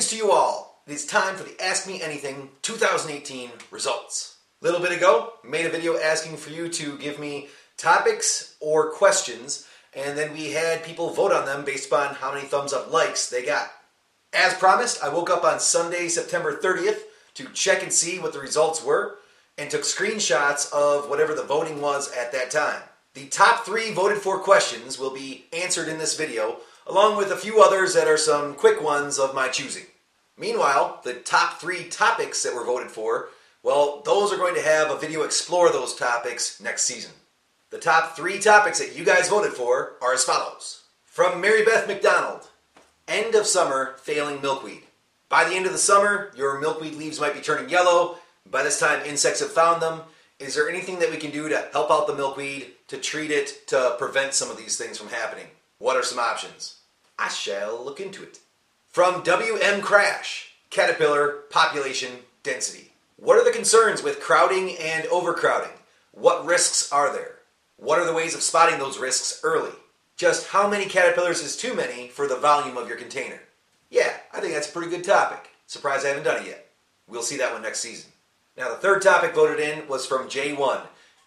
Greetings to you all. It is time for the Ask Me Anything 2018 results. A little bit ago, made a video asking for you to give me topics or questions, and then we had people vote on them based upon how many thumbs up likes they got. As promised, I woke up on Sunday, September 30th to check and see what the results were and took screenshots of whatever the voting was at that time. The top three voted for questions will be answered in this video, along with a few others that are some quick ones of my choosing. Meanwhile, the top three topics that were voted for, well, those are going to have a video explore those topics next season. The top three topics that you guys voted for are as follows. From Mary Beth McDonald, end of summer failing milkweed. By the end of the summer, your milkweed leaves might be turning yellow. By this time, insects have found them. Is there anything that we can do to help out the milkweed, to treat it, to prevent some of these things from happening? What are some options? I shall look into it. From WM Crash Caterpillar Population Density. What are the concerns with crowding and overcrowding? What risks are there? What are the ways of spotting those risks early? Just how many caterpillars is too many for the volume of your container? Yeah, I think that's a pretty good topic. Surprised I haven't done it yet. We'll see that one next season. Now, the third topic voted in was from J1,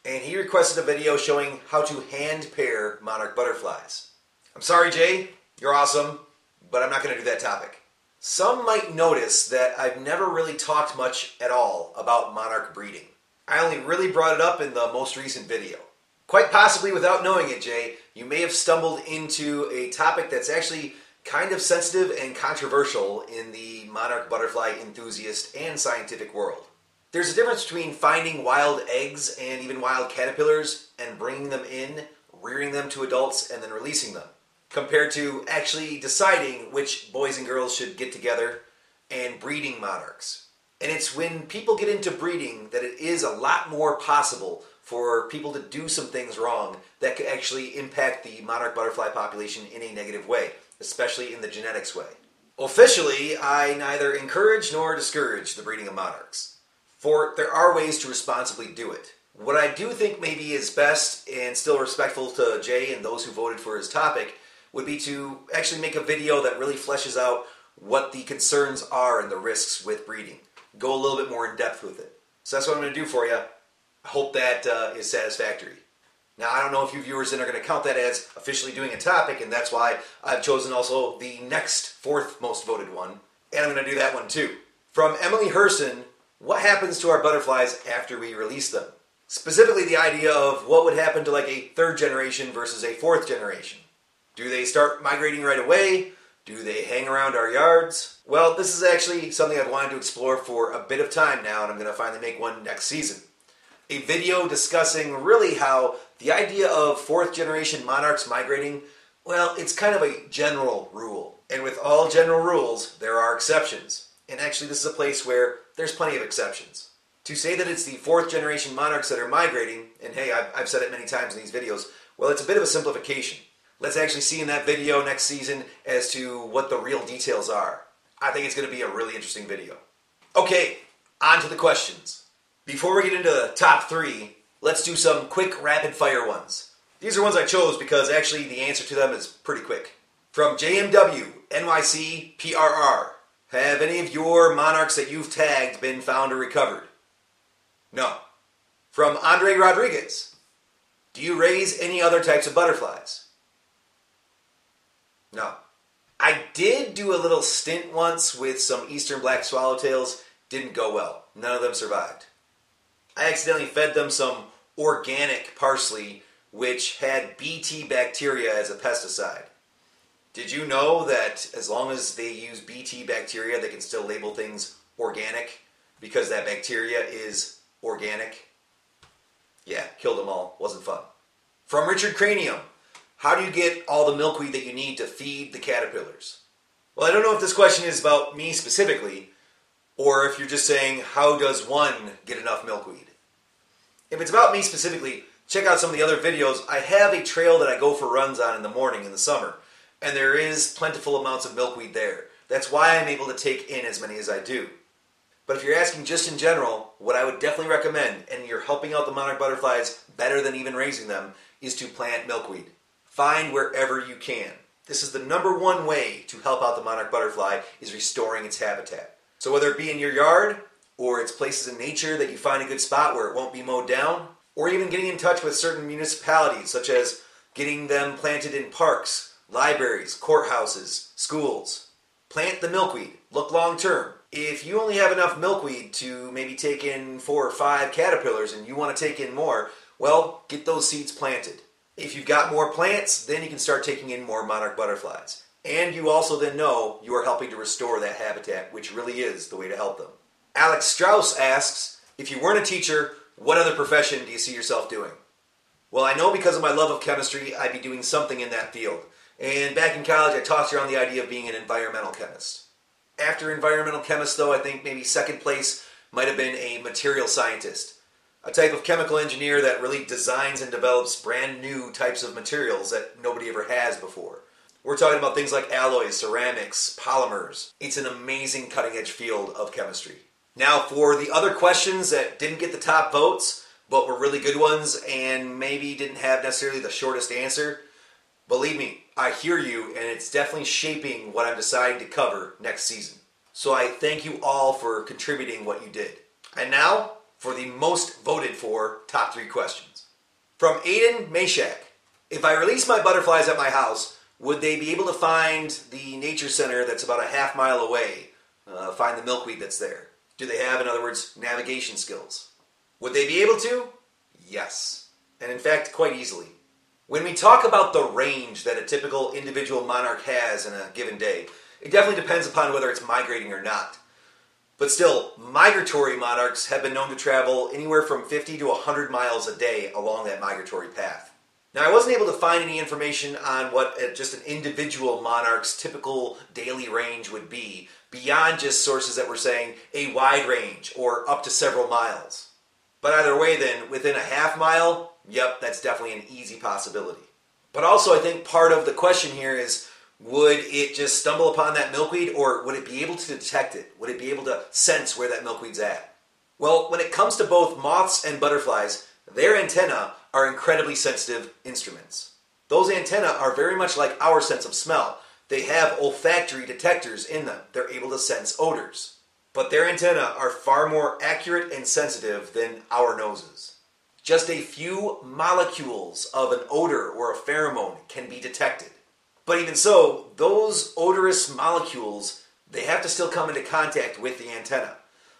and he requested a video showing how to hand pair monarch butterflies. I'm sorry, Jay, you're awesome, but I'm not going to do that topic. Some might notice that I've never really talked much at all about monarch breeding. I only really brought it up in the most recent video. Quite possibly without knowing it, Jay, you may have stumbled into a topic that's actually kind of sensitive and controversial in the monarch butterfly enthusiast and scientific world. There's a difference between finding wild eggs and even wild caterpillars and bringing them in, rearing them to adults, and then releasing them, compared to actually deciding which boys and girls should get together and breeding monarchs. And it's when people get into breeding that it is a lot more possible for people to do some things wrong that could actually impact the monarch butterfly population in a negative way, especially in the genetics way. Officially, I neither encourage nor discourage the breeding of monarchs, for there are ways to responsibly do it. What I do think maybe is best and still respectful to Jay and those who voted for his topic would be to actually make a video that really fleshes out what the concerns are and the risks with breeding. Go a little bit more in depth with it. So that's what I'm going to do for you. I hope that uh, is satisfactory. Now, I don't know if you viewers then are going to count that as officially doing a topic, and that's why I've chosen also the next fourth most voted one, and I'm going to do that one too. From Emily Herson, what happens to our butterflies after we release them? Specifically, the idea of what would happen to like a third generation versus a fourth generation. Do they start migrating right away? Do they hang around our yards? Well, this is actually something I've wanted to explore for a bit of time now, and I'm going to finally make one next season a video discussing really how the idea of fourth generation monarchs migrating, well, it's kind of a general rule. And with all general rules, there are exceptions. And actually, this is a place where there's plenty of exceptions. To say that it's the fourth generation monarchs that are migrating, and hey, I've, I've said it many times in these videos, well, it's a bit of a simplification. Let's actually see in that video next season as to what the real details are. I think it's going to be a really interesting video. Okay, on to the questions. Before we get into the top three, let's do some quick rapid fire ones. These are ones I chose because actually the answer to them is pretty quick. From JMW, NYC, PRR. Have any of your monarchs that you've tagged been found or recovered? No. From Andre Rodriguez. Do you raise any other types of butterflies? No. I did do a little stint once with some eastern black swallowtails. Didn't go well. None of them survived. I accidentally fed them some organic parsley, which had BT bacteria as a pesticide. Did you know that as long as they use BT bacteria, they can still label things organic because that bacteria is organic? Yeah, killed them all. Wasn't fun. From Richard Cranium How do you get all the milkweed that you need to feed the caterpillars? Well, I don't know if this question is about me specifically, or if you're just saying, how does one get enough milkweed? If it's about me specifically, check out some of the other videos. I have a trail that I go for runs on in the morning in the summer, and there is plentiful amounts of milkweed there. That's why I'm able to take in as many as I do. But if you're asking just in general, what I would definitely recommend, and you're helping out the monarch butterflies better than even raising them, is to plant milkweed. Find wherever you can. This is the number one way to help out the monarch butterfly is restoring its habitat. So whether it be in your yard or it's places in nature that you find a good spot where it won't be mowed down, or even getting in touch with certain municipalities such as getting them planted in parks, libraries, courthouses, schools. Plant the milkweed. Look long term. If you only have enough milkweed to maybe take in four or five caterpillars and you want to take in more, well, get those seeds planted. If you've got more plants, then you can start taking in more monarch butterflies. And you also then know you are helping to restore that habitat, which really is the way to help them. Alex Strauss asks If you weren't a teacher, what other profession do you see yourself doing? Well, I know because of my love of chemistry, I'd be doing something in that field. And back in college, I tossed around the idea of being an environmental chemist. After environmental chemist, though, I think maybe second place might have been a material scientist, a type of chemical engineer that really designs and develops brand new types of materials that nobody ever has before. We're talking about things like alloys, ceramics, polymers. It's an amazing cutting edge field of chemistry. Now, for the other questions that didn't get the top votes, but were really good ones and maybe didn't have necessarily the shortest answer, believe me, I hear you, and it's definitely shaping what I'm deciding to cover next season. So I thank you all for contributing what you did. And now for the most voted for top three questions. From Aiden Mashak If I release my butterflies at my house, would they be able to find the nature center that's about a half mile away? Uh, find the milkweed that's there? Do they have, in other words, navigation skills? Would they be able to? Yes. And in fact, quite easily. When we talk about the range that a typical individual monarch has in a given day, it definitely depends upon whether it's migrating or not. But still, migratory monarchs have been known to travel anywhere from 50 to 100 miles a day along that migratory path. Now, I wasn't able to find any information on what just an individual monarch's typical daily range would be beyond just sources that were saying a wide range or up to several miles. But either way, then, within a half mile, Yep, that's definitely an easy possibility. But also, I think part of the question here is would it just stumble upon that milkweed or would it be able to detect it? Would it be able to sense where that milkweed's at? Well, when it comes to both moths and butterflies, their antennae are incredibly sensitive instruments. Those antennae are very much like our sense of smell. They have olfactory detectors in them. They're able to sense odors. But their antennae are far more accurate and sensitive than our noses. Just a few molecules of an odor or a pheromone can be detected. But even so, those odorous molecules, they have to still come into contact with the antenna.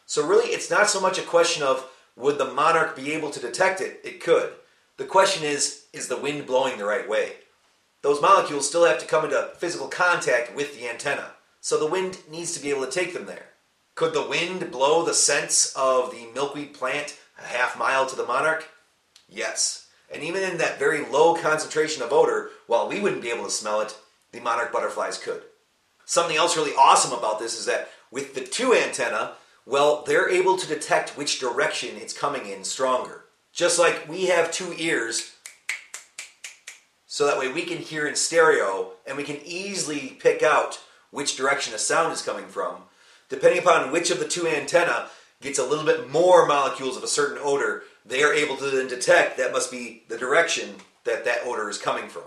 So really, it's not so much a question of would the monarch be able to detect it? It could. The question is, is the wind blowing the right way? Those molecules still have to come into physical contact with the antenna. So the wind needs to be able to take them there. Could the wind blow the scents of the milkweed plant a half mile to the monarch? Yes. And even in that very low concentration of odor, while we wouldn't be able to smell it, the monarch butterflies could. Something else really awesome about this is that with the two antenna, well, they're able to detect which direction it's coming in stronger. Just like we have two ears, so that way we can hear in stereo and we can easily pick out which direction a sound is coming from. Depending upon which of the two antenna gets a little bit more molecules of a certain odor, they are able to then detect that must be the direction that that odor is coming from.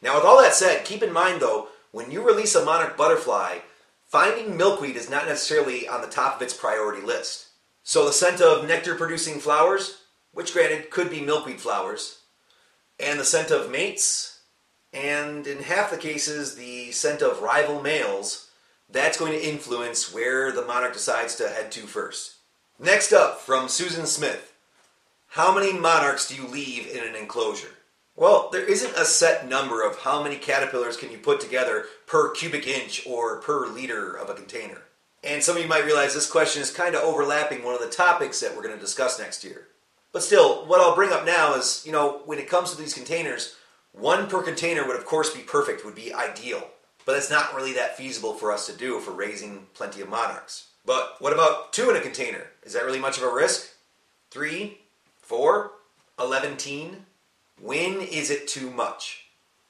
Now, with all that said, keep in mind though, when you release a monarch butterfly, finding milkweed is not necessarily on the top of its priority list. So the scent of nectar producing flowers, which granted could be milkweed flowers, and the scent of mates, and in half the cases, the scent of rival males, that's going to influence where the monarch decides to head to first. Next up, from Susan Smith. How many monarchs do you leave in an enclosure? Well, there isn't a set number of how many caterpillars can you put together per cubic inch or per liter of a container. And some of you might realize this question is kind of overlapping one of the topics that we're going to discuss next year. But still, what I'll bring up now is, you know, when it comes to these containers, one per container would of course be perfect, would be ideal. But it's not really that feasible for us to do for raising plenty of monarchs. But what about two in a container? Is that really much of a risk? Three? Four? Eleven teen? When is it too much?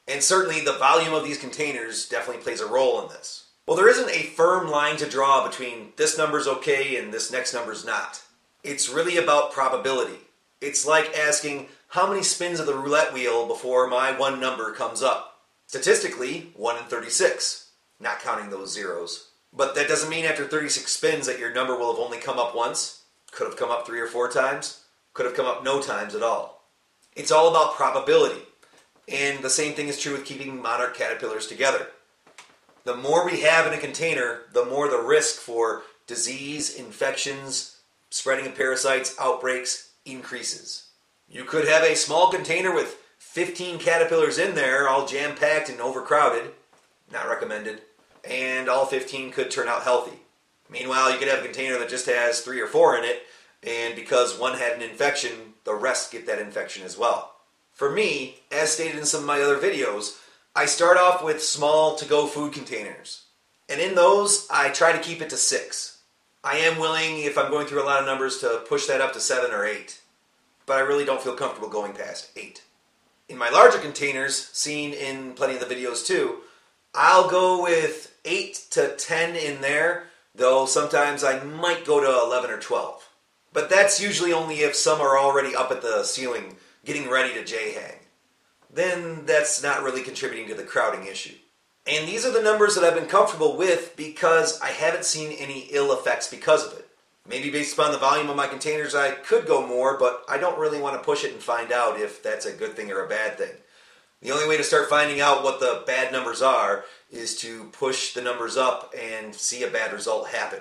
And certainly the volume of these containers definitely plays a role in this. Well, there isn't a firm line to draw between this number's okay and this next number's not. It's really about probability. It's like asking how many spins of the roulette wheel before my one number comes up. Statistically, 1 in 36, not counting those zeros. But that doesn't mean after 36 spins that your number will have only come up once. Could have come up three or four times. Could have come up no times at all. It's all about probability. And the same thing is true with keeping monarch caterpillars together. The more we have in a container, the more the risk for disease, infections, spreading of parasites, outbreaks increases. You could have a small container with 15 caterpillars in there, all jam packed and overcrowded, not recommended, and all 15 could turn out healthy. Meanwhile, you could have a container that just has three or four in it, and because one had an infection, the rest get that infection as well. For me, as stated in some of my other videos, I start off with small to go food containers. And in those, I try to keep it to six. I am willing, if I'm going through a lot of numbers, to push that up to seven or eight. But I really don't feel comfortable going past eight. In my larger containers, seen in plenty of the videos too, I'll go with eight to ten in there, though sometimes I might go to 11 or 12. But that's usually only if some are already up at the ceiling getting ready to J hang then that's not really contributing to the crowding issue. And these are the numbers that I've been comfortable with because I haven't seen any ill effects because of it. Maybe based upon the volume of my containers, I could go more, but I don't really want to push it and find out if that's a good thing or a bad thing. The only way to start finding out what the bad numbers are is to push the numbers up and see a bad result happen.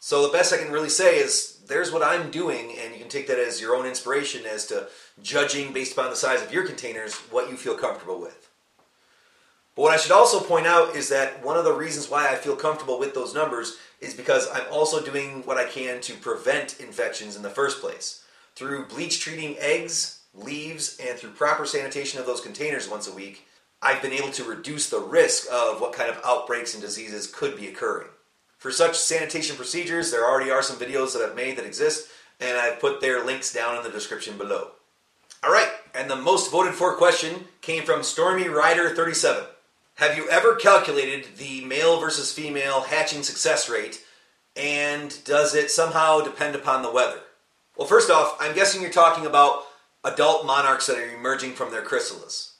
So the best I can really say is there's what I'm doing, and you can take that as your own inspiration as to judging based upon the size of your containers what you feel comfortable with. But what I should also point out is that one of the reasons why I feel comfortable with those numbers is because I'm also doing what I can to prevent infections in the first place. Through bleach treating eggs, leaves, and through proper sanitation of those containers once a week, I've been able to reduce the risk of what kind of outbreaks and diseases could be occurring. For such sanitation procedures, there already are some videos that I've made that exist, and I've put their links down in the description below. All right, and the most voted for question came from Stormy Rider 37. Have you ever calculated the male versus female hatching success rate, and does it somehow depend upon the weather? Well, first off, I'm guessing you're talking about adult monarchs that are emerging from their chrysalis.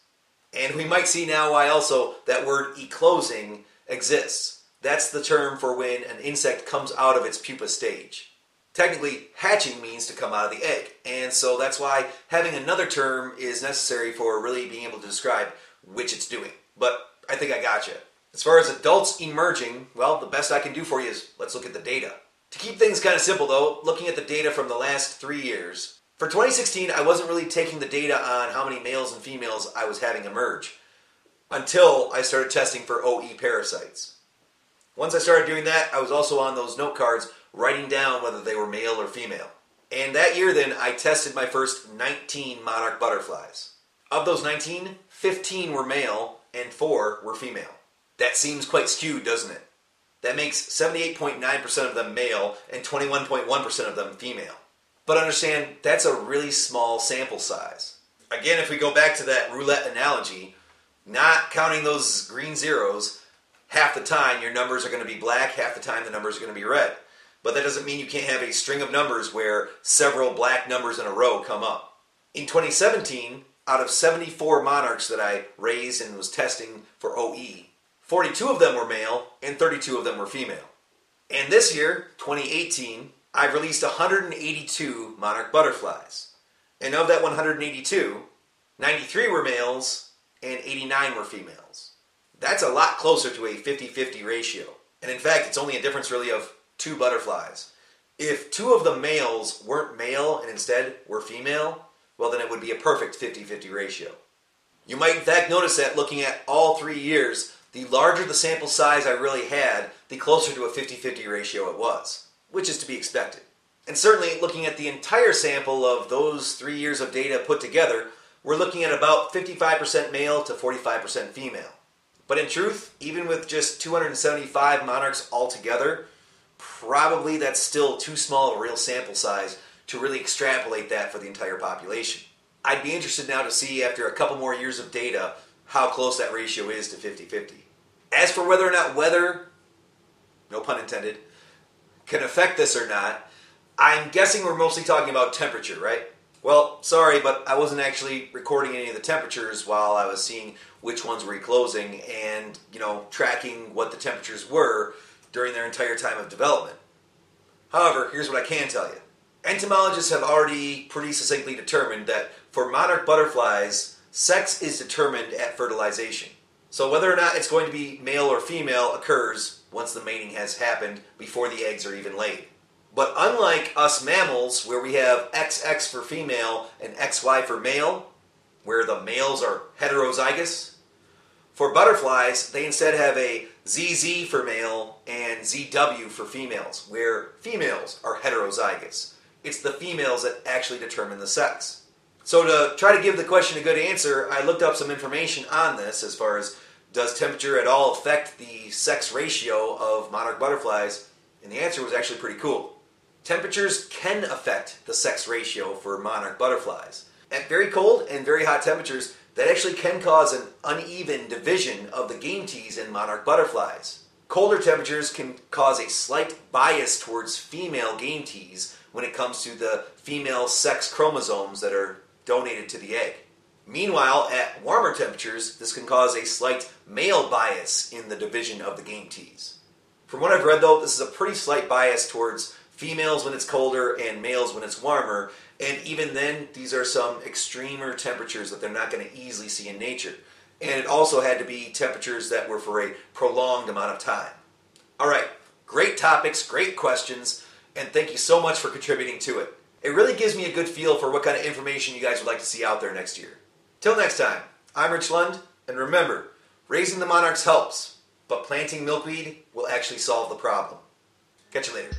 And we might see now why also that word eclosing exists. That's the term for when an insect comes out of its pupa stage. Technically, hatching means to come out of the egg, and so that's why having another term is necessary for really being able to describe which it's doing. But I think I got you. As far as adults emerging, well, the best I can do for you is let's look at the data. To keep things kind of simple though, looking at the data from the last three years, for 2016, I wasn't really taking the data on how many males and females I was having emerge until I started testing for OE parasites. Once I started doing that, I was also on those note cards writing down whether they were male or female. And that year, then, I tested my first 19 monarch butterflies. Of those 19, 15 were male and 4 were female. That seems quite skewed, doesn't it? That makes 78.9% of them male and 21.1% of them female. But understand, that's a really small sample size. Again, if we go back to that roulette analogy, not counting those green zeros, half the time your numbers are going to be black, half the time the numbers are going to be red. But that doesn't mean you can't have a string of numbers where several black numbers in a row come up. In 2017, out of 74 monarchs that I raised and was testing for OE, 42 of them were male and 32 of them were female. And this year, 2018, I've released 182 monarch butterflies. And of that 182, 93 were males and 89 were females. That's a lot closer to a 50 50 ratio. And in fact, it's only a difference really of two butterflies. If two of the males weren't male and instead were female, well, then it would be a perfect 50 50 ratio. You might, in fact, notice that looking at all three years, the larger the sample size I really had, the closer to a 50 50 ratio it was, which is to be expected. And certainly, looking at the entire sample of those three years of data put together, we're looking at about 55% male to 45% female. But in truth, even with just 275 monarchs altogether, probably that's still too small of a real sample size to really extrapolate that for the entire population. I'd be interested now to see, after a couple more years of data, how close that ratio is to 50 50. As for whether or not weather, no pun intended, can affect this or not, I'm guessing we're mostly talking about temperature, right? Well, sorry, but I wasn't actually recording any of the temperatures while I was seeing which ones were eclosing and, you know, tracking what the temperatures were during their entire time of development. However, here's what I can tell you. Entomologists have already pretty succinctly determined that for monarch butterflies, sex is determined at fertilization. So whether or not it's going to be male or female occurs once the mating has happened before the eggs are even laid. But unlike us mammals, where we have XX for female and XY for male, where the males are heterozygous, for butterflies, they instead have a ZZ for male and ZW for females, where females are heterozygous. It's the females that actually determine the sex. So, to try to give the question a good answer, I looked up some information on this as far as does temperature at all affect the sex ratio of monarch butterflies? And the answer was actually pretty cool. Temperatures can affect the sex ratio for monarch butterflies. At very cold and very hot temperatures, that actually can cause an uneven division of the gametes in monarch butterflies. Colder temperatures can cause a slight bias towards female gametes when it comes to the female sex chromosomes that are donated to the egg. Meanwhile, at warmer temperatures, this can cause a slight male bias in the division of the game gametes. From what I've read, though, this is a pretty slight bias towards females when it's colder and males when it's warmer. And even then, these are some extremer temperatures that they're not going to easily see in nature. And it also had to be temperatures that were for a prolonged amount of time. All right, great topics, great questions, and thank you so much for contributing to it. It really gives me a good feel for what kind of information you guys would like to see out there next year. Till next time, I'm Rich Lund, and remember, raising the monarchs helps, but planting milkweed will actually solve the problem. Catch you later.